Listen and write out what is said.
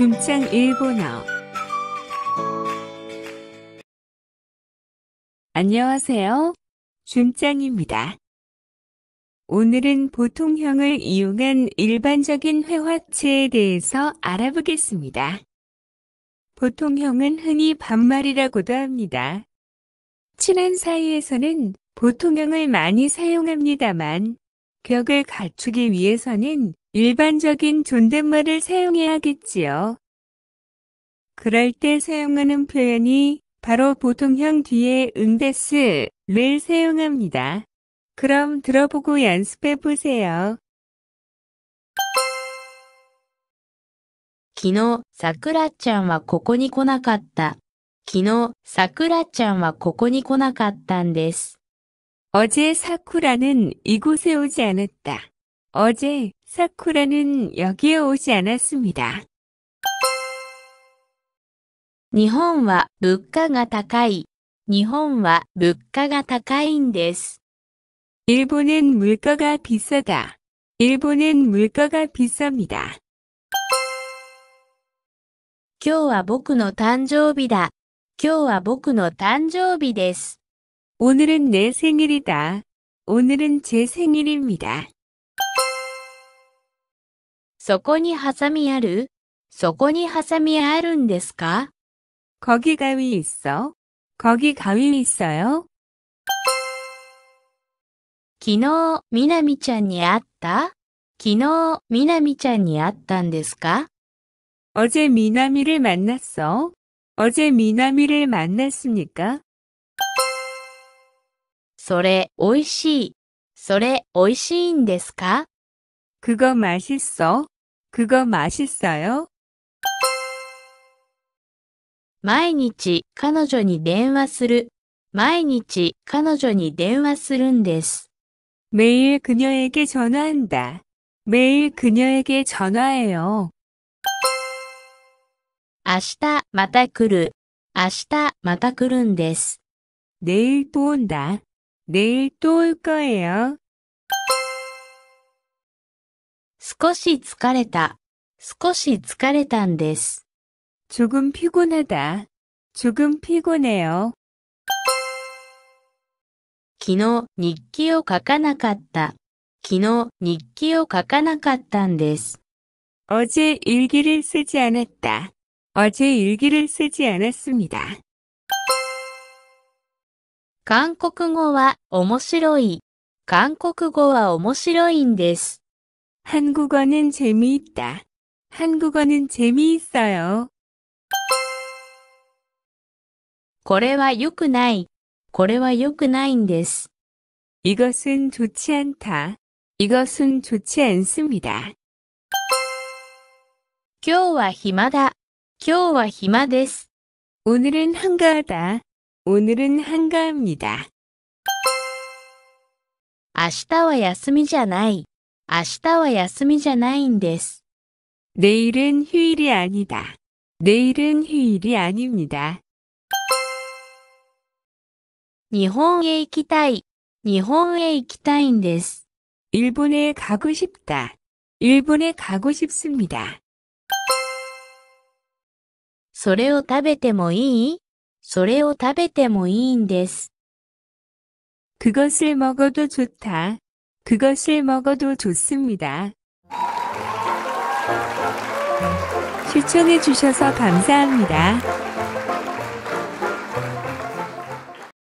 줌짱 일본어 안녕하세요. 줌짱입니다. 오늘은 보통형을 이용한 일반적인 회화체에 대해서 알아보겠습니다. 보통형은 흔히 반말이라고도 합니다. 친한 사이에서는 보통형을 많이 사용합니다만 격을 갖추기 위해서는 일반적인 존댓말을 사용해야겠지요. 그럴 때 사용하는 표현이 바로 보통형 뒤에 응대스를 사용합니다. 그럼 들어보고 연습해 보세요. 昨日、さくらちゃんはここに来なかった。昨日、さくらちゃんはここに来なかったんです。 어제 사쿠라는 이곳에 오지 않았다. 어제 사쿠라는 여기에 오지 않았습니다. 日本は物価が高い。日本は物価が高いんです。 일본은 물가가 비싸다. 일본은 물가가 비쌉니다. 今日は僕の誕生日だ。今日は僕の誕生日です。 오늘은 내 생일이다. 오늘은 제 생일입니다. そこにハサミあるそこにハサミあるんですか 거기 가위 있어? 거기 가위 있어요? 昨日、みなみちゃんに会った昨日、みなみちゃんに会ったんですか 어제 미나미를 만났어? 어제 미나미를 만났습니까? それ、美味しい。それ、美味しいんですか 그거 맛있어? 그거 맛있어요? 毎日、彼女に電話する。毎日、彼女に電話するんです。 매일 그녀에게 전화한다. 매일 그녀에게 전화해요. 明日、また来る。明日、また来るんです。 내일 또 온다. 내일 또 올 거예요. 少し疲れた。少し疲れたんです。 조금 피곤하다. 조금 피곤해요. 昨日、日記を書かなかった。昨日、日記を書かなかったんです。 어제 일기를 쓰지 않았다. 어제 일기를 쓰지 않았습니다. 韓国語は面白い。韓国語は面白いんです。 한국어는 재미있다. 한국어는 재미있어요. これは良くない。これは良くないんです。 이것은 좋지 않다. 이것은 좋지 않습니다. 今日は暇だ。今日は暇です。 오늘은 한가하다. 오늘은 한가합니다. 明日は休みじゃない。明日は休みじゃないんです。 내일은 휴일이 아니다. 내일은 휴일이 아닙니다. 日本へ行きたい。日本へ行きたいんです。 일본에 가고 싶다. 일본에 가고 싶습니다. それを食べてもいい それを食べてもいいんです。 그것을 먹어도 좋다. 그것을 먹어도 좋습니다. 시청해주셔서 감사합니다.